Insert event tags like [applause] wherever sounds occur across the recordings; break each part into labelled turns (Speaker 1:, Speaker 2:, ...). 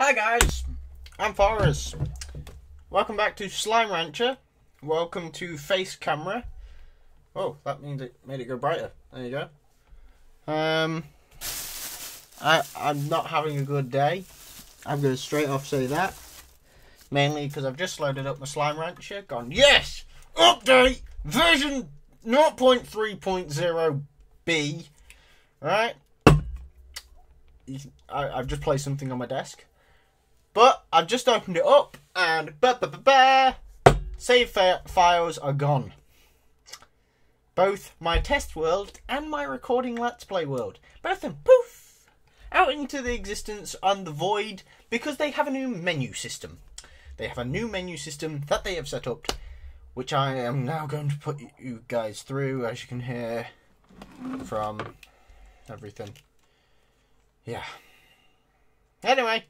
Speaker 1: Hi guys, I'm Forrest. Welcome back to Slime Rancher. Welcome to Face Camera. Oh, that means it made it go brighter. There you go. Um, I I'm not having a good day. I'm going to straight off say that. Mainly because I've just loaded up my Slime Rancher. Gone yes, update version 0.3.0b. Right. I, I've just placed something on my desk. But I've just opened it up and ba ba ba ba, save fi- files are gone. Both my test world and my recording let's play world. Both of them poof out into the existence and the void because they have a new menu system. They have a new menu system that they have set up, which I am now going to put you guys through, as you can hear from everything. Yeah. Anyway.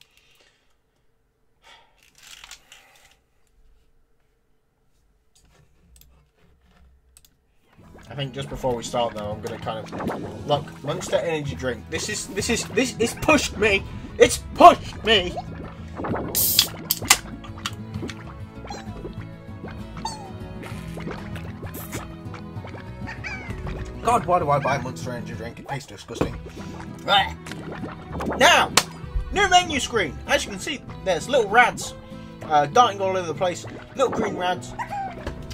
Speaker 1: I think just before we start though, I'm gonna kind of look Monster Energy drink. This is this is this is pushed me. It's pushed me. God, why do I buy Monster Energy drink? It tastes disgusting. Right. Now, new menu screen. As you can see, there's little rads uh, darting all over the place. Little green rads.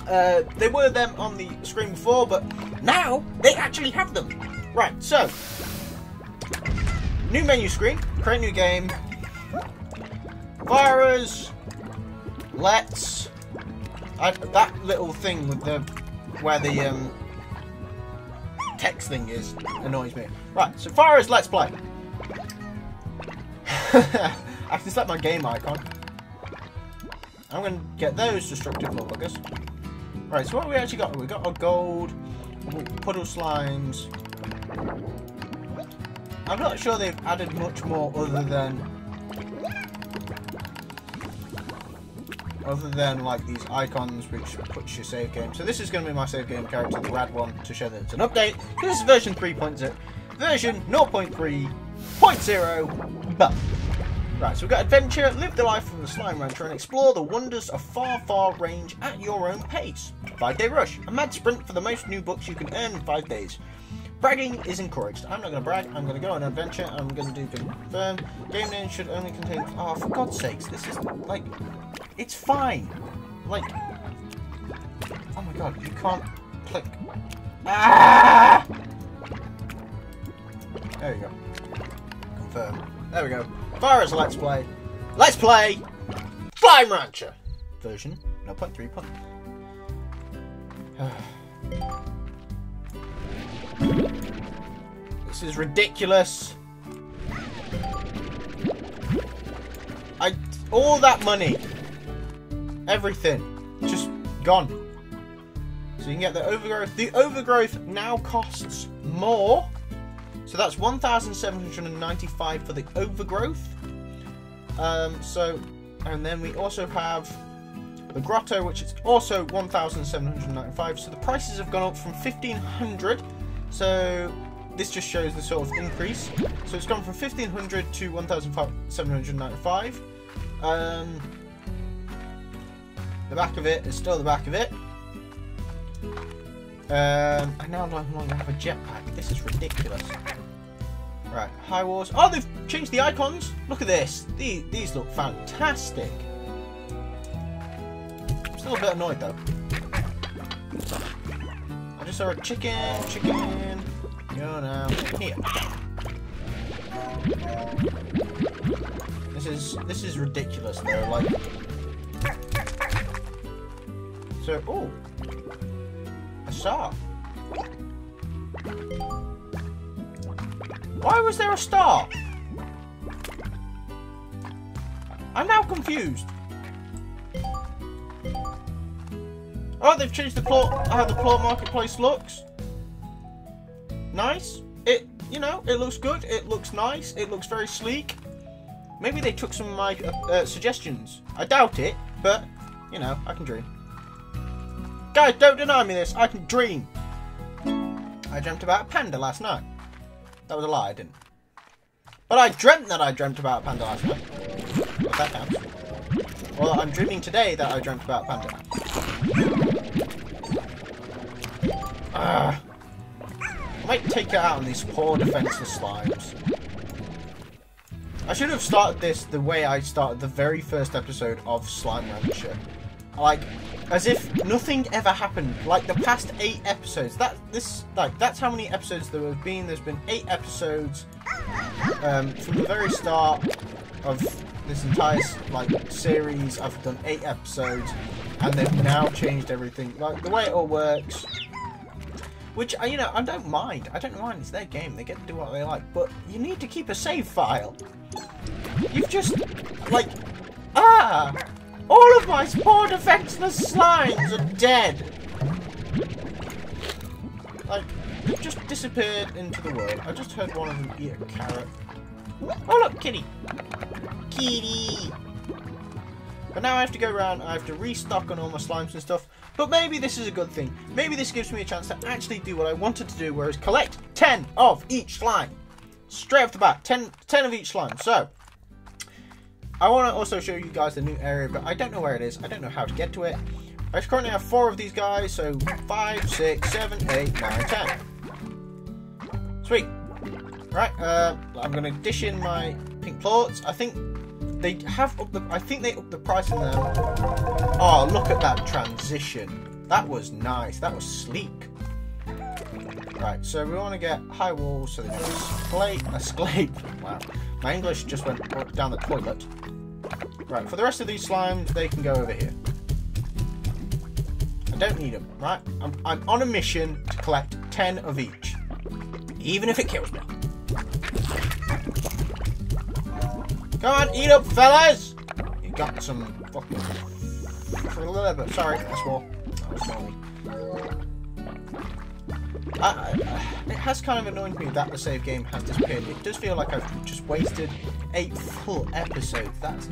Speaker 1: Uh, they were them on the screen before, but now they actually have them. Right, so new menu screen, create new game. Virus, let's. I, that little thing with the where the um, text thing is annoys me. Right, so far let's play. [laughs] I can select my game icon. I'm going to get those destructive little buggers. Right, so what we actually got? We got our gold, puddle slimes. I'm not sure they've added much more other than other than like these icons which puts your save game. So this is going to be my save game character, the rad one, to show that it's an update. This is version 3.0, version 0.3.0, but Right, so we've got adventure, live the life of the slime rancher, and explore the wonders of far, far range at your own pace. Five day rush, a mad sprint for the most newbucks you can earn in five days. Bragging is encouraged. I'm not going to brag. I'm going to go on an adventure. I'm going to do confirm. Game name should only contain. Oh, for God's sakes! This is like, it's fine. Like, oh my God! You can't click. Ah! There you go. Confirm. There we go. As Let's Play. Let's Play Slime Rancher version 0.3. [sighs] this is ridiculous. I all that money, everything, just gone. So you can get the overgrowth. The overgrowth now costs more so that's 1,795 for the overgrowth. Um, so, and then we also have the grotto, which is also 1,795. So the prices have gone up from 1,500. So this just shows the sort of increase. So it's gone from 1,500 to 1,795. Um, the back of it is still the back of it. Um, I now no longer have a jetpack. This is ridiculous. Right, High Walls. Oh, they've changed the icons. Look at this. These, these look fantastic. I'm still a bit annoyed though. I just saw a chicken, chicken. Go now. Here. This is this is ridiculous though. Like, so oh, saw. Why was there a star? I'm now confused. Oh, they've changed the plot, how the plort marketplace looks. Nice. It, you know, it looks good. It looks nice. It looks very sleek. Maybe they took some of my uh, uh, suggestions. I doubt it, but, you know, I can dream. Guys, don't deny me this. I can dream. I dreamt about a panda last night. That was a lie, I didn't. But I dreamt that I dreamt about a panda last night. that counts. Well, I'm dreaming today that I dreamt about a Panda. Ah. I might take it out on these poor defenseless slimes. I should have started this the way I started the very first episode of Slime Rancher. Like, as if nothing ever happened. Like the past eight episodes. That this like that's how many episodes there have been. There's been eight episodes um, from the very start of this entire like series. I've done eight episodes, and they've now changed everything. Like the way it all works. Which, uh, you know, I don't mind. I don't mind. It's their game. They get to do what they like. But you need to keep a save file. You've just, like, ah! All of my poor defenseless slimes are dead! Like, just disappeared into the world. I just heard one of them eat a carrot. Oh look, kitty! Kitty! But now I have to go around, I have to restock on all my slimes and stuff. But maybe this is a good thing. Maybe this gives me a chance to actually do what I wanted to do, whereas collect 10 of each slime. Straight off the bat, 10, 10 of each slime. So, I want to also show you guys the new area, but I don't know where it is. I don't know how to get to it. I currently have four of these guys, so 5, 6, 7, 8, 9, 10. Sweet. Right, uh, I'm to dish in my pink plorts. I think they have up the. I think they up the price of them. Oh, look at that transition. That was nice. That was sleek. Right, so we want to get high walls so they can escape. Escape. [laughs] Wow, my English just went down the toilet. Right, for the rest of these slimes, they can go over here. I don't need them, right? I'm, I'm on a mission to collect 10 of each. Even if it kills me. Come on, eat up, fellas! You got some fucking... Sorry, I swore. I was It has kind of annoyed me that the save game has disappeared. It does feel like I've just wasted eight full episodes. That's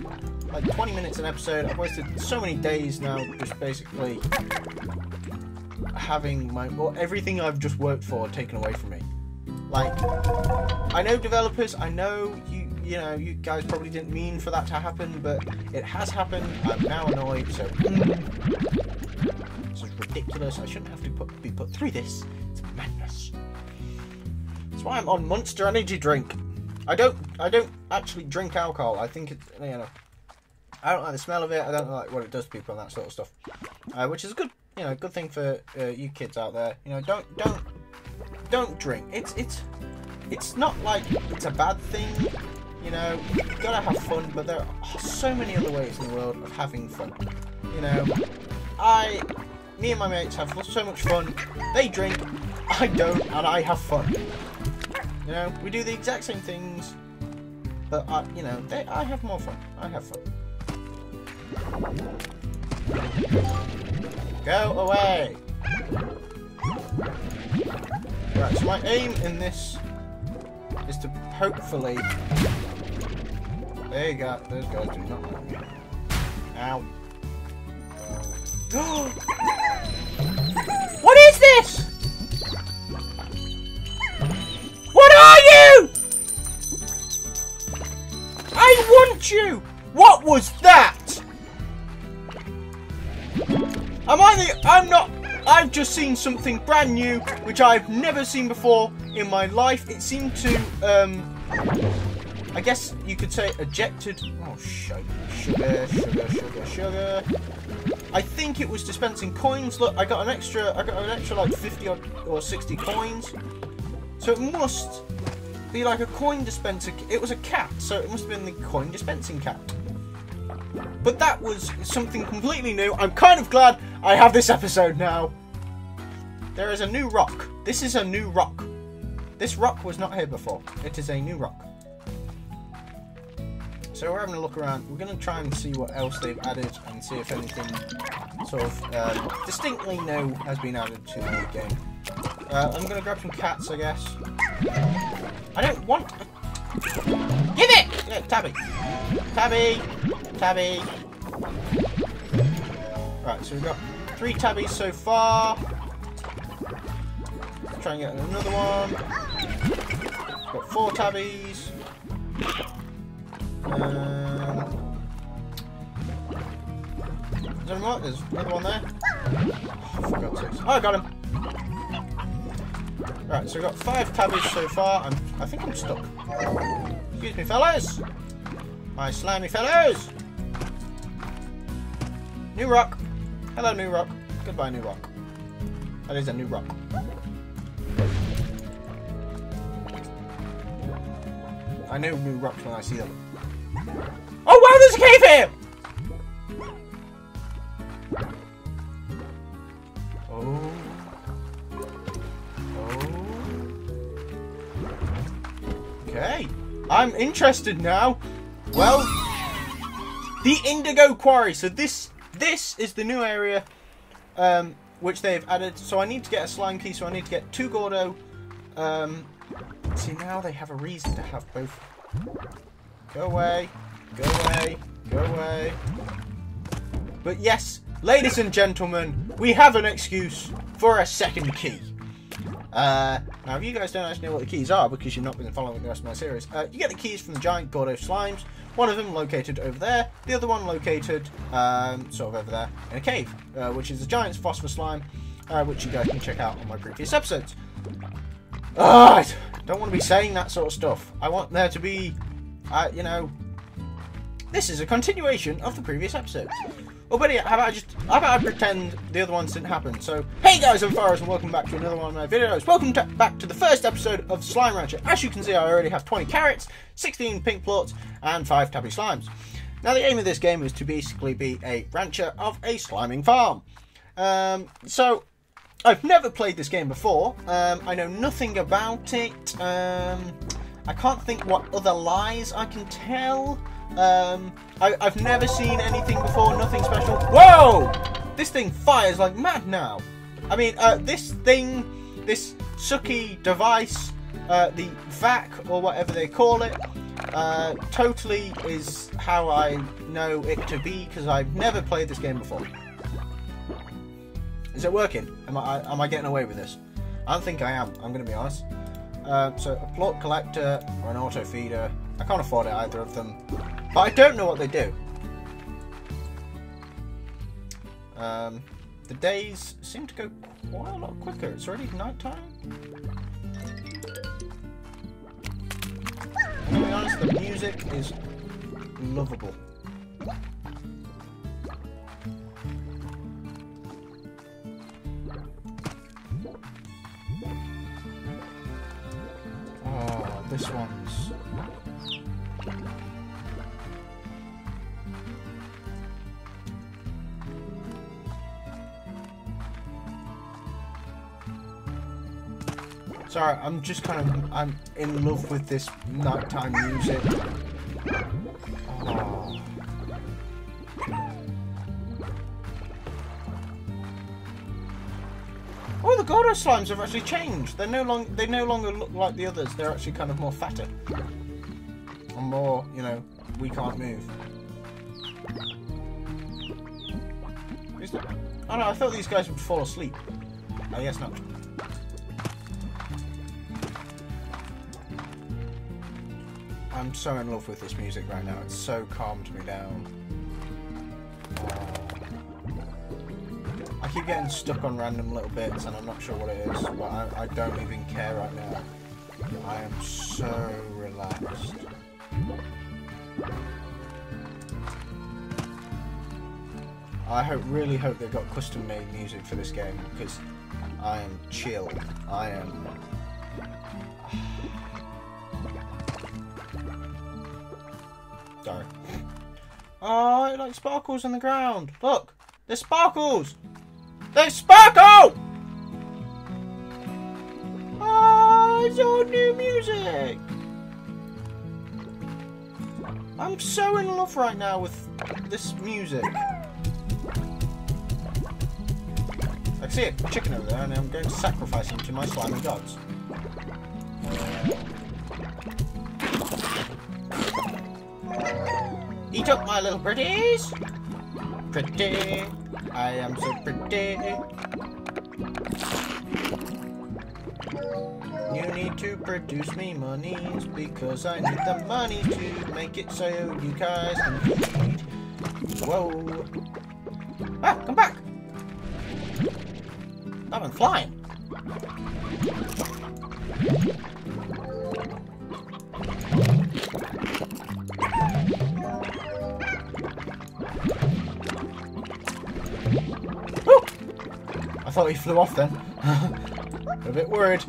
Speaker 1: like 20 minutes an episode. I've wasted so many days now just basically having my well, everything I've just worked for taken away from me. Like, I know developers, I know you you know, you guys probably didn't mean for that to happen, but it has happened. I'm now annoyed, so mm, this is ridiculous. I shouldn't have to put, be put through this. It's madness. That's why I'm on Monster Energy drink. I don't, I don't actually drink alcohol. I think it, you know, I don't like the smell of it. I don't like what it does to people and that sort of stuff. Uh, which is a good, you know, good thing for uh, you kids out there. You know, don't, don't, don't drink. It's, it's, it's not like it's a bad thing you know, you gotta have fun, but there are so many other ways in the world of having fun. You know, I, me and my mates have so much fun. They drink, I don't, and I have fun. You know, we do the exact same things, but I, you know, they, I have more fun. I have fun. Go away! Right, so my aim in this is to hopefully there you go. Those guys do not like me. Ow. [gasps] what is this? You! What was that? Am I the... I'm not... I've just seen something brand new, which I've never seen before in my life. It seemed to, um... I guess you could say ejected. Oh, sugar, sugar, sugar, sugar, sugar. I think it was dispensing coins. Look, I got an extra. I got an extra like 50 or, or 60 coins. So it must be like a coin dispenser. It was a cat, so it must have been the coin dispensing cat. But that was something completely new. I'm kind of glad I have this episode now. There is a new rock. This is a new rock. This rock was not here before. It is a new rock. So we're having a look around. We're going to try and see what else they've added and see if anything sort of um, distinctly new has been added to the game. Uh, I'm going to grab some cats, I guess. I don't want... Give it! Yeah, Tabby. Tabby! Tabby! Right, so we've got three tabbies so far. Let's try and get another one. Got four tabbies. Um, there more? There's another one there. Oh, for Oh, I got him. Right, so we've got five tabbies so far. I'm, I think I'm stuck. Excuse me, fellas. My slimy fellows. New rock. Hello, new rock. Goodbye, new rock. That is a new rock. I know new rocks when I see them. Oh wow, there's a cave here! I'm interested now. Well, the Indigo Quarry. So this this is the new area um, which they've added. So I need to get a slime key. So I need to get two Gordo. Um, see now they have a reason to have both. Go away. Go away. Go away. But yes, ladies and gentlemen, we have an excuse for a second key. Uh, now, if you guys don't actually know what the keys are because you've not been following the rest of my series, uh, you get the keys from the giant Gordo slimes. One of them located over there, the other one located um, sort of over there in a cave, uh, which is the giant's phosphor slime, uh, which you guys can check out on my previous episodes. I don't want to be saying that sort of stuff. I want there to be, uh, you know, this is a continuation of the previous episode. Oh, but yeah, how about I just, how about I pretend the other ones didn't happen? So, hey guys, I'm Forrest, and welcome back to another one of my videos. Welcome to, back to the first episode of Slime Rancher. As you can see, I already have 20 carrots, 16 pink plorts, and 5 tabby slimes. Now, the aim of this game is to basically be a rancher of a sliming farm. Um, so, I've never played this game before. Um, I know nothing about it. Um, I can't think what other lies I can tell. Um, I, have never seen anything before, nothing special. Whoa! This thing fires like mad now. I mean, uh, this thing, this sucky device, uh, the VAC or whatever they call it, uh, totally is how I know it to be because I've never played this game before. Is it working? Am I am I getting away with this? I don't think I am. I'm going to be honest. Uh, so a plort collector or an auto feeder. I can't afford it either of them. But I don't know what they do. Um, the days seem to go quite a lot quicker. It's already night time. To be honest, the music is lovable. Oh, this one's Sorry, I'm just kind of I'm in love with this nighttime music. Oh. oh, the Gordo slimes have actually changed. They're no longer they no longer look like the others. They're actually kind of more fatter and more, you know, we can't move. Oh no, I thought these guys would fall asleep. Oh yes, not. I'm so in love with this music right now. It's so calmed me down. I keep getting stuck on random little bits and I'm not sure what it is, but I, I don't even care right now. I am so relaxed. I hope, really hope they've got custom made music for this game because I am chill. I am Oh, it like sparkles on the ground. Look, there's sparkles. They sparkle. Oh, it's all new music. I'm so in love right now with this music. I see a chicken over there, and I'm going to sacrifice him to my slimy gods. Eat up, my little pretties! Pretty! I am so pretty! You need to produce me monies because I need the money to make it so you guys can feed. Whoa! Ah, come back! That one's flying. Thought he flew off then. [laughs] a bit worried.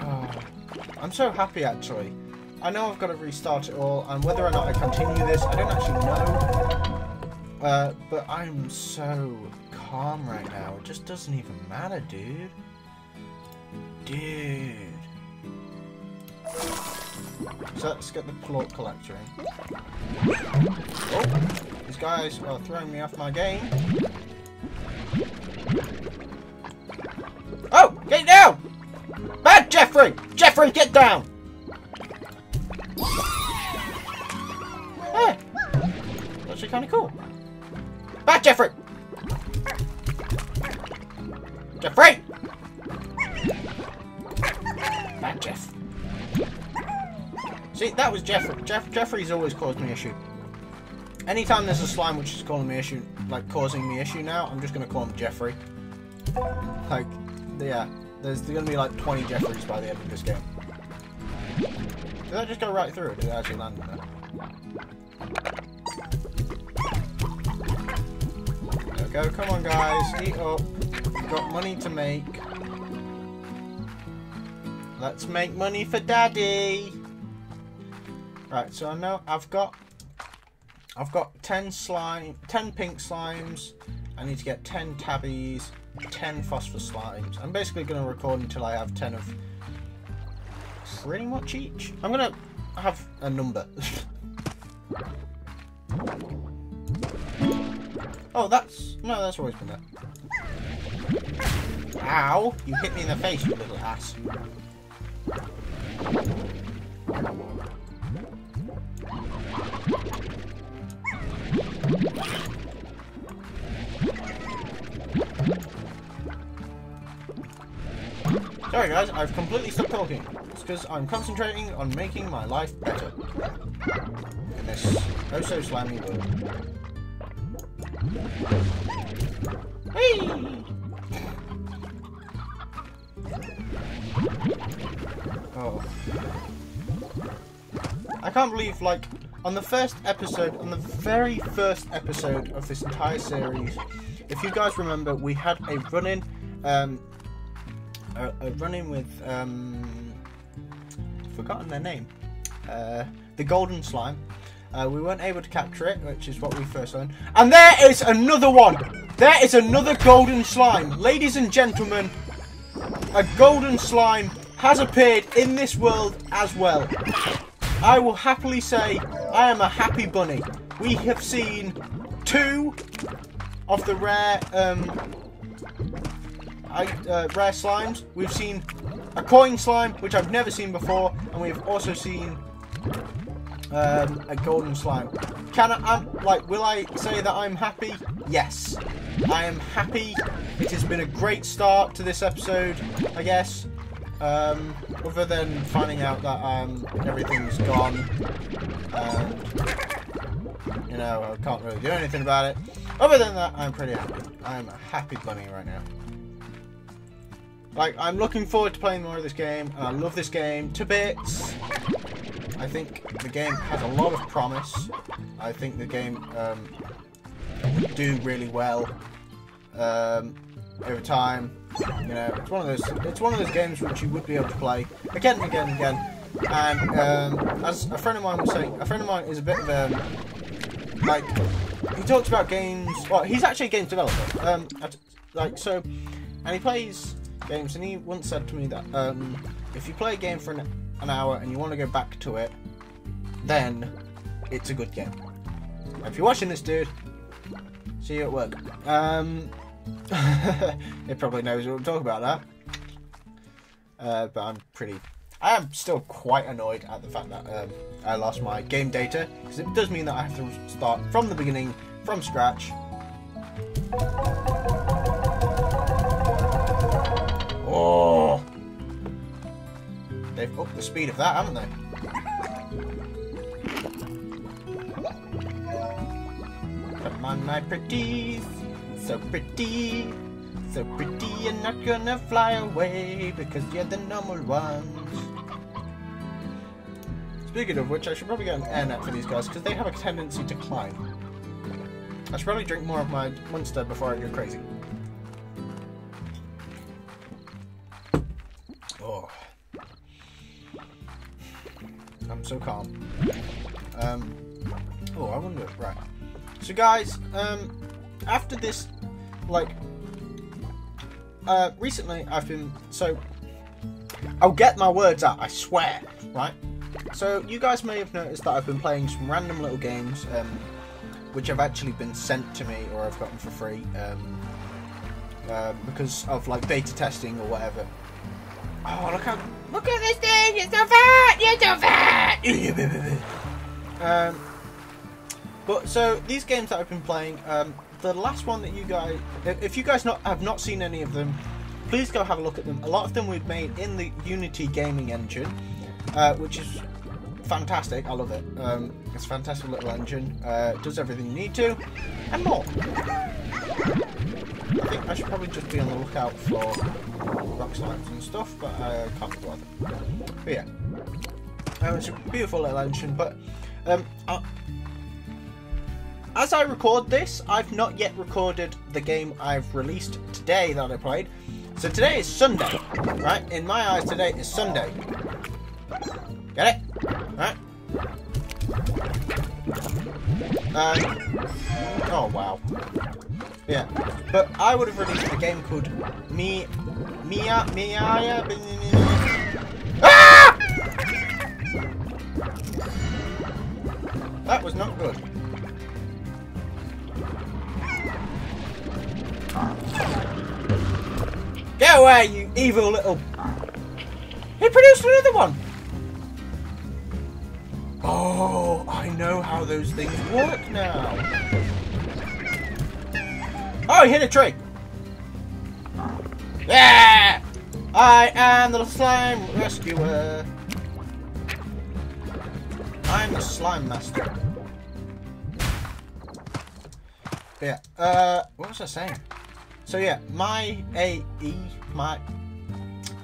Speaker 1: Oh, I'm so happy actually. I know I've got to restart it all, and whether or not I continue this, I don't actually know. Uh, but I'm so calm right now. It just doesn't even matter, dude. Dude. So let's get the plort collector in. Oh, guys are throwing me off my game. Oh, get down! Bad Jeffrey! Jeffrey, get down! Hey, that's actually kind of cool. Bad Jeffrey! Jeffrey! Bad Jeff. See, that was Jeffrey. Jeff Jeffrey's always caused me issue. Anytime there's a slime which is causing me issue, like causing me issue now, I'm just gonna call him Jeffrey. Like, yeah, there's gonna be like 20 Jeffreys by the end of this game. Did that just go right through? Did it actually land there? There we go. Come on, guys, eat up. We've got money to make. Let's make money for Daddy. Right, so I know I've got I've got 10 slime 10 pink slimes. I need to get 10 tabbies, 10 phosphor slimes. I'm basically gonna record until I have 10 of pretty much each. I'm gonna have a number. [laughs] oh that's no that's always been there. Ow! You hit me in the face, you little ass. Sorry guys, I've completely stopped talking. It's because I'm concentrating on making my life better. In this oh so slimy world. Whee! Oh. I can't believe, like, on the first episode, on the very first episode of this entire series, if you guys remember, we had a run-in, um, a, a run-in with, um, forgotten their name, uh, the Golden Slime. Uh, we weren't able to capture it, which is what we first learned. And there is another one! There is another Golden Slime! Ladies and gentlemen, a Golden Slime has appeared in this world as well. I will happily say I am a happy bunny. We have seen two of the rare um, I, uh, rare slimes. We've seen a coin slime, which I've never seen before, and we've also seen um, a golden slime. Can I, I'm, like, will I say that I'm happy? Yes. I am happy. It has been a great start to this episode, I guess. Um, other than finding out that um, everything's gone, and you know I can't really do anything about it. Other than that, I'm pretty happy. I'm a happy bunny right now. Like I'm looking forward to playing more of this game, and I love this game to bits. I think the game has a lot of promise. I think the game um, do really well um, over time. You know, it's one of those. It's one of those games which you would be able to play again and again and again. And um, as a friend of mine was saying, a friend of mine is a bit of a like. He talks about games. Well, he's actually a games developer. Um, like so, and he plays games. And he once said to me that um, if you play a game for an, an hour and you want to go back to it, then it's a good game. If you're watching this, dude, see you at work. Um, [laughs] it probably knows what I'm talking about that. Uh, but I'm pretty. I am still quite annoyed at the fact that um, I lost my game data because it does mean that I have to start from the beginning, from scratch. Oh. They've upped the speed of that, haven't they? Come on, my pretties. So pretty. So pretty, you're not gonna fly away because you're the normal ones. Speaking of which, I should probably get an air net for these guys because they have a tendency to climb. I should probably drink more of my Monster before I go crazy. So calm. Um, oh, I wonder. Right. So, guys, um, after this, like, uh, recently I've been so. I'll get my words out. I swear. Right. So, you guys may have noticed that I've been playing some random little games, um, which have actually been sent to me or I've gotten for free, um, uh, because of like beta testing or whatever. Oh, look how look at this thing! You're so fat! You're so fat! um, but so these games that I've been playing, um, the last one that you guys, if, if you guys not have not seen any of them, please go have a look at them. A lot of them we've made in the Unity gaming engine, uh, which is fantastic. I love it. Um, it's a fantastic little engine. Uh, does everything you need to, and more. I think I should probably just be on the lookout for rock slimes and stuff, but I can't be bothered. But yeah, um, it's a beautiful little engine. But um, as I record this, I've not yet recorded the game I've released today that I played. So today is Sunday, right? In my eyes, today is Sunday. Get it? Right? Um, oh wow. Yeah, but I would have released a game called Me, Mia, Mia, Ah! That was not good. Get away, you evil little... He produced another one! Oh, I know how those things work now. Oh, he hit a tree. Yeah! I am the slime rescuer. I'm the slime master. Yeah, uh, what was I saying? So yeah, my AE, my,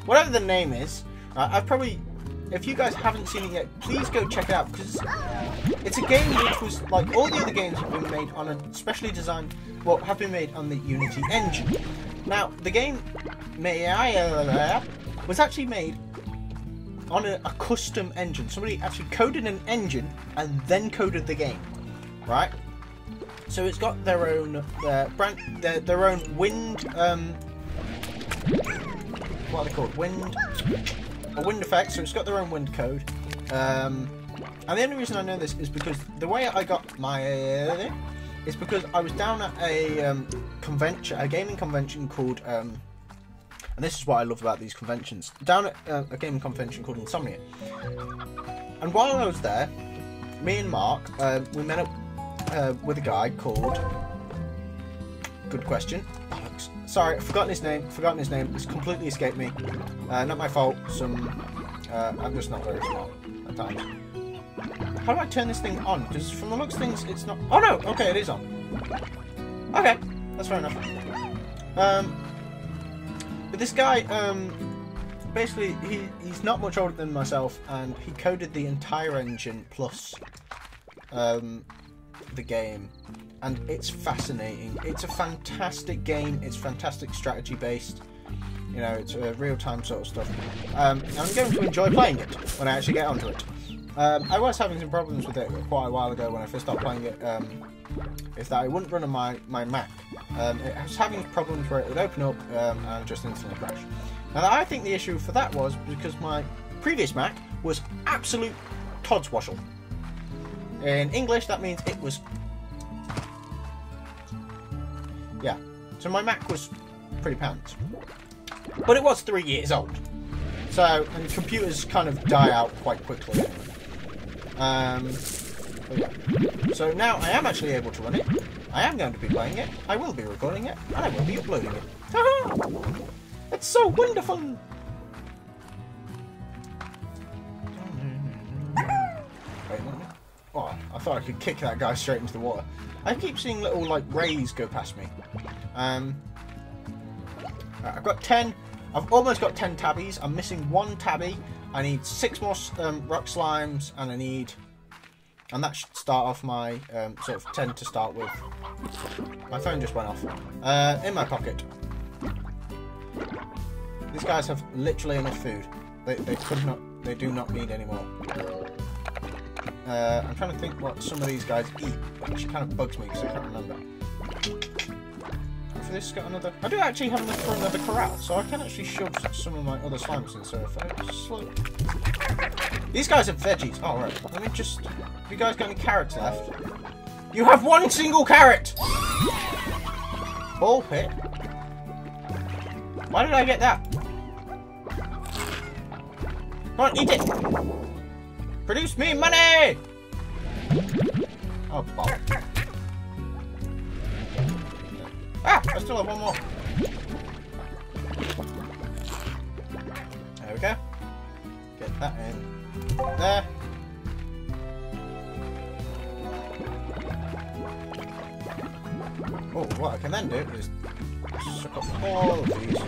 Speaker 1: whatever the name is, uh, I've probably if you guys haven't seen it yet, please go check it out because it's a game which was like all the other games have been made on a specially designed, well, have been made on the Unity engine. Now, the game was actually made on a, a custom engine. Somebody actually coded an engine and then coded the game, right? So it's got their own uh, brand, their, their own wind. Um, what are they called? Wind a wind effect, so it's got their own wind code. Um, and the only reason I know this is because the way I got my uh, is because I was down at a um, convention, a gaming convention called, um, and this is what I love about these conventions. Down at uh, a gaming convention called Insomnia, and while I was there, me and Mark, uh, we met up uh, with a guy called. Good question. Sorry, I've forgotten his name. Forgotten his name. It's completely escaped me. Uh, not my fault. Some. Uh, I'm just not very smart at times. How do I turn this thing on? Because from the looks things, it's not. Oh no! Okay, it is on. Okay, that's fair enough. Um, but this guy, um, basically, he, he's not much older than myself, and he coded the entire engine plus um, the game and it's fascinating. It's a fantastic game. It's fantastic strategy based. You know, it's a real time sort of stuff. Um, I'm going to enjoy playing it when I actually get onto it. Um, I was having some problems with it quite a while ago when I first started playing it. Um, is that it wouldn't run on my, my Mac. Um, it was having problems where it would open up um, and just instantly crash. Now, I think the issue for that was because my previous Mac was absolute todswassle. In English, that means it was yeah. So my Mac was pretty pants. But it was three years old. So, and computers kind of die out quite quickly. Um, yeah. So now I am actually able to run it. I am going to be playing it. I will be recording it. And I will be uploading it. It's so wonderful! Oh, I thought I could kick that guy straight into the water. I keep seeing little like rays go past me. Um, I've got ten. I've almost got ten tabbies. I'm missing one tabby. I need six more um, rock slimes, and I need, and that should start off my um, sort of ten to start with. My phone just went off. Uh, in my pocket. These guys have literally enough food. They, they could not. They do not need any more. Uh, I'm trying to think what some of these guys eat, which kind of bugs me because I can't remember. Have this got another? I do actually have enough for another corral, so I can actually shove some of my other slimes in. So if I slow... These guys are veggies. Oh right. Let me just. Have you guys got any carrots left? You have one single carrot. Ball pit. Why did I get that? Come on, eat it! Produce me money! Oh, ball. Still have one more. There we go. Get that in. There. Oh, what I can then do is suck up all of these.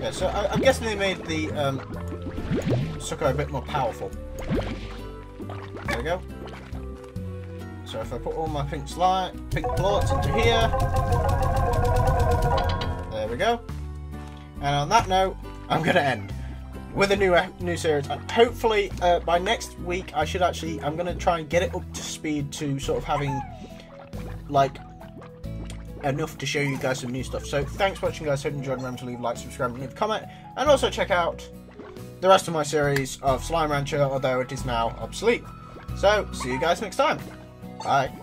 Speaker 1: Yeah, so I, am guessing they made the um, sucker a bit more powerful. There we go. So if I put all my pink slime, pink plorts into here, there we go. And on that note, I'm going to end with a new new series. And hopefully, uh, by next week, I should actually. I'm going to try and get it up to speed to sort of having like enough to show you guys some new stuff. So thanks for watching guys, hope you enjoyed, remember to leave a like, subscribe, and leave a comment, and also check out the rest of my series of Slime Rancher, although it is now obsolete. So, see you guys next time. Bye.